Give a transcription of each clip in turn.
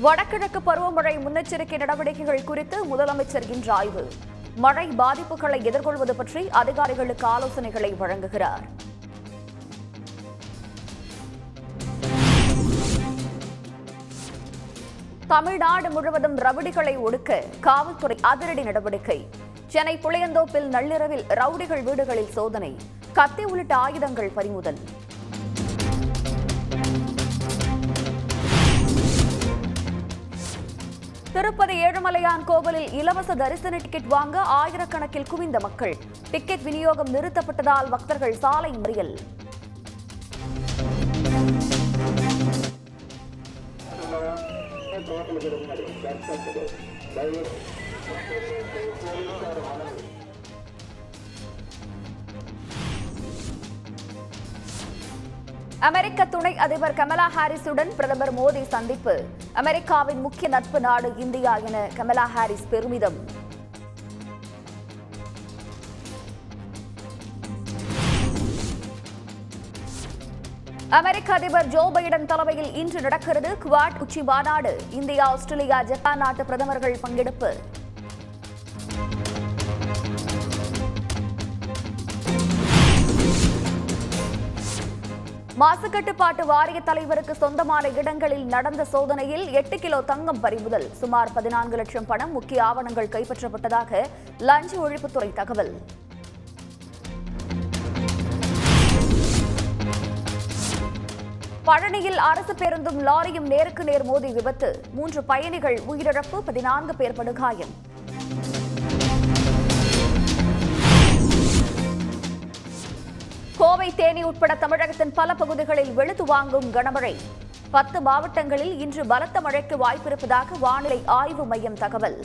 வடகிழக்கு பருவமழை முன்னெச்சரிக்கை நடவடிக்கைகள் குறித்து முதலமைச்சர் இன்று ஆய்வு. மழை பாதிப்புகளை எதிர்கொள்வது பற்றி அதிகாரிகளுக்கு ஆலோசனைகளை வழங்குகிறார். தமிழ்நாடு முழுவதும் ரவுடிகளை ஒடுக்க காவல்துறை அதிரடி நடவடிக்கை. சென்னை புளியந்தோப்பில் நள்ளிரவில் ரவுடிகள் வீடுகளில் சோதனை. கத்தி உள்ளிட்ட ஆயுதங்கள் பறிமுதல். திருப்பதி ஏழுமலையான் கோவிலில் இலவச தரிசன டிக்கெட் வாங்க ஆயிரக்கணக்கில் குவிந்த மக்கள். டிக்கெட் விநியோகம் நிறுத்தப்பட்டதால் பக்தர்கள் சாலை மறியல். அமெரிக்க துணை அதிபர் கமலா ஹாரிஸுடன் பிரதமர் மோடி சந்திப்பு. அமெரிக்காவின் முக்கிய நட்பு நாடு இந்தியா என கமலா ஹாரிஸ் பெருமிதம். அமெரிக்க அதிபர் ஜோ பைடன் தலைமையில் இன்று நடக்கிறது குவாட் உச்சி மாநாடு. இந்தியா ஆஸ்திரேலியா ஜப்பான் நாட்டு பிரதமர்கள் பங்கெடுப்பு. மாசுக்கட்டுப்பாட்டு வாரிய தலைவருக்கு சொந்தமான இடங்களில் நடந்த சோதனையில் எட்டு கிலோ தங்கம் பறிமுதல். சுமார் பதினான்கு லட்சம் பணம் முக்கிய ஆவணங்கள் கைப்பற்றப்பட்டதாக லஞ்ச ஒழிப்புத்துறை தகவல். பழனியில் அரசு பேருந்தும் லாரியும் நேருக்கு நேர் மோதி விபத்து. மூன்று பயணிகள் உயிரிழப்பு பதினான்கு பேர் படுகாயம். கோவை தேனி உட்பட தமிழகத்தின் பல பகுதிகளில் வெளுத்து வாங்கும் கனமழை. பத்து மாவட்டங்களில் இன்று பலத்த மழைக்கு வாய்ப்பிருப்பதாக வானிலை ஆய்வு மையம் தகவல்.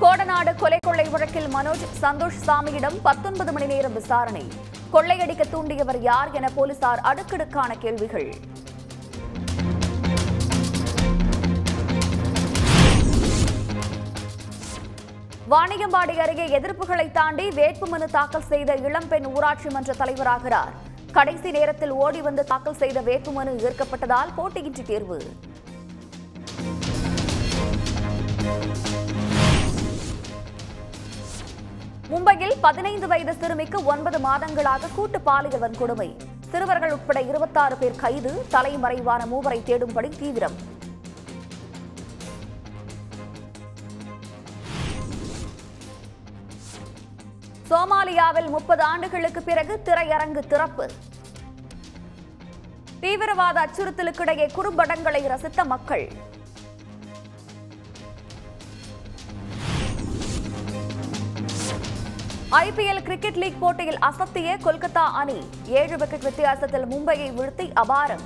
கோடநாடு கொலை கொள்ளை வழக்கில் மனோஜ் சந்தோஷ் சாமியிடம் பத்தொன்பது மணி நேரம் விசாரணை. கொள்ளையடிக்க தூண்டியவர் யார் என போலீசார் அடுக்கடுக்கான கேள்விகள். வாணியம்பாடி அருகே எதிர்ப்புகளை தாண்டி வேட்புமனு தாக்கல் செய்த இளம்பெண் ஊராட்சி மன்ற தலைவராகிறார். கடைசி நேரத்தில் ஓடி வந்து தாக்கல் செய்த வேட்புமனு ஏற்கப்பட்டதால் போட்டியின்றி தேர்வு. மும்பையில் பதினைந்து வயது சிறுமிக்கு ஒன்பது மாதங்களாக கூட்டு பாலியல் வன்கொடுமை சிறுவர்கள் உட்பட இருபத்தாறு பேர் கைது தலைமறைவான மூவரை தேடும்படி தீவிரம். சோமாலியாவில் முப்பது ஆண்டுகளுக்கு பிறகு திரையரங்கு திறப்பு. தீவிரவாத அச்சுறுத்தலுக்கிடையே குறும்படங்களை ரசித்த மக்கள். ஐபிஎல் கிரிக்கெட் லீக் போட்டியில் அசத்திய கொல்கத்தா அணி ஏழு விக்கெட் வித்தியாசத்தில் மும்பையை வீழ்த்தி அபாரம்.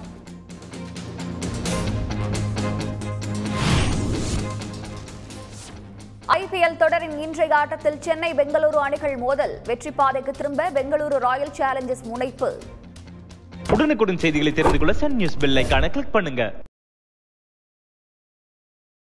ஐபிஎல் தொடரின் இன்றைய ஆட்டத்தில் சென்னை பெங்களூரு அணிகள் மோதல். வெற்றி பாதைக்கு திரும்ப பெங்களூரு ராயல் சேலஞ்சர்ஸ் முனைப்பு. உடனுக்குடன் செய்திகளை தெரிந்து கொள்ள சன் நியூஸ் பெல் ஐகானை கிளிக் பண்ணுங்க.